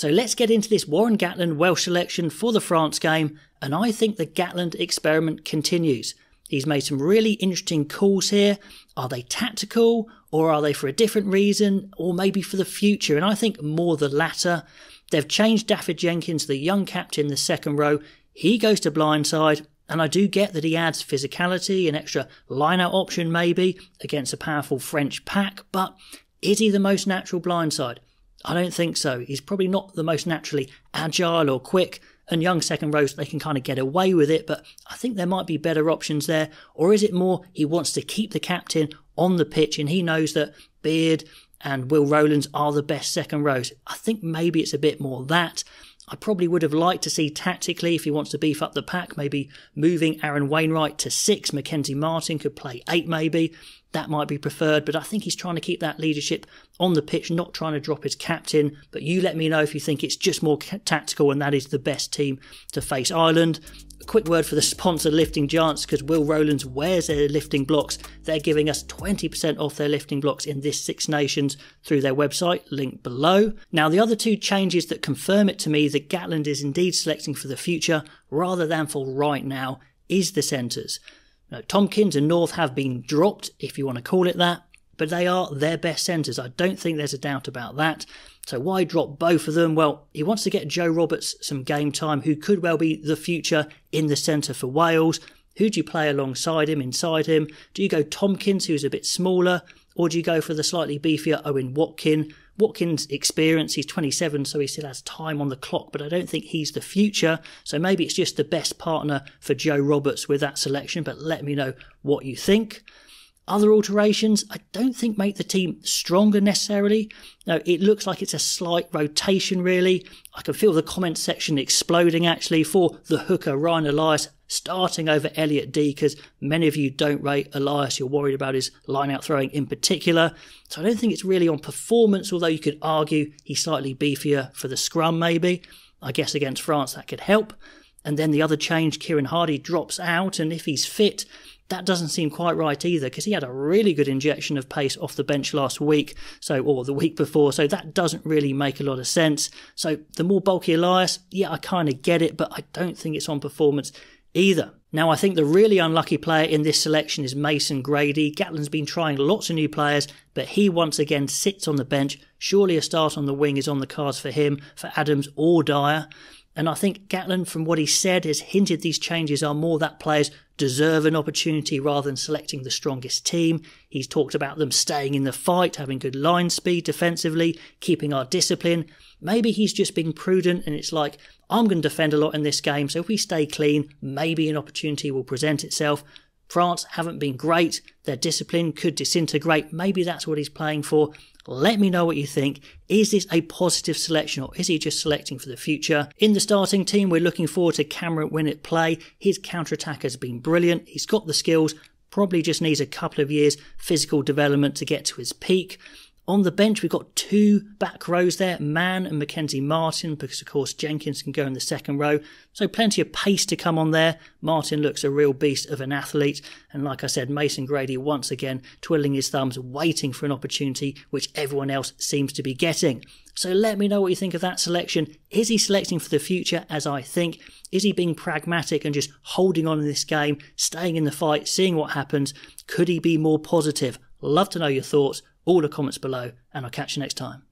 So let's get into this Warren Gatland Welsh selection for the France game, and I think the Gatland experiment continues. He's made some really interesting calls here. Are they tactical, or are they for a different reason, or maybe for the future? And I think more the latter. They've changed Dafydd Jenkins, the young captain, the second row. He goes to blindside, and I do get that he adds physicality, an extra line out option maybe against a powerful French pack, but is he the most natural blindside? I don't think so. He's probably not the most naturally agile or quick, and young second rows, they can kind of get away with it, but I think there might be better options there. Or is it more he wants to keep the captain on the pitch and he knows that Beard and Will Rowlands are the best second rows? I think maybe it's a bit more that. I probably would have liked to see tactically, if he wants to beef up the pack, maybe moving Aaron Wainwright to six. Mackenzie Martin could play eight, maybe. That might be preferred, but I think he's trying to keep that leadership on the pitch, not trying to drop his captain. But you let me know if you think it's just more tactical and that is the best team to face Ireland. Quick word for the sponsor Lifting Giants because Will Rowlands wears their lifting blocks. They're giving us 20% off their lifting blocks in this Six Nations through their website, link below. Now, the other two changes that confirm it to me that Gatland is indeed selecting for the future rather than for right now is the centres. Now, Tompkins and North have been dropped, if you want to call it that, but they are their best centres. I don't think there's a doubt about that. So why drop both of them? Well, he wants to get Joe Roberts some game time, who could well be the future in the centre for Wales. Who do you play alongside him, inside him? Do you go Tompkins, who's a bit smaller, or do you go for the slightly beefier Owen Watkin? Watkin's experience, he's 27, so he still has time on the clock, but I don't think he's the future. So maybe it's just the best partner for Joe Roberts with that selection, but let me know what you think. Other alterations, I don't think make the team stronger necessarily. No, it looks like it's a slight rotation, really. I can feel the comment section exploding actually for the hooker Ryan Elias starting over Elliot Dee because many of you don't rate Elias. You're worried about his line out throwing in particular. So I don't think it's really on performance, although you could argue he's slightly beefier for the scrum, maybe. I guess against France that could help. And then the other change, Kieran Hardy drops out, and if he's fit, that doesn't seem quite right either because he had a really good injection of pace off the bench last week, so or the week before, so that doesn't really make a lot of sense. So the more bulky Elias, yeah, I kind of get it, but I don't think it's on performance either. Now, I think the really unlucky player in this selection is Mason Grady. Gatland's been trying lots of new players, but he once again sits on the bench. Surely a start on the wing is on the cards for him, for Adams or Dyer. And I think Gatland, from what he said, has hinted these changes are more that players deserve an opportunity rather than selecting the strongest team. He's talked about them staying in the fight, having good line speed defensively, keeping our discipline. Maybe he's just being prudent and it's like, I'm going to defend a lot in this game, so if we stay clean, maybe an opportunity will present itself. France haven't been great. Their discipline could disintegrate. Maybe that's what he's playing for. Let me know what you think. Is this a positive selection or is he just selecting for the future? In the starting team, we're looking forward to Cameron Winnett play. His counter attack has been brilliant. He's got the skills, probably just needs a couple of years physical development to get to his peak. On the bench, we've got two back rows there, Mann and Mackenzie Martin, because of course Jenkins can go in the second row. So plenty of pace to come on there. Martin looks a real beast of an athlete. And like I said, Mason Grady once again twiddling his thumbs, waiting for an opportunity which everyone else seems to be getting. So let me know what you think of that selection. Is he selecting for the future, as I think? Is he being pragmatic and just holding on in this game, staying in the fight, seeing what happens? Could he be more positive? Love to know your thoughts all the comments below, and I'll catch you next time.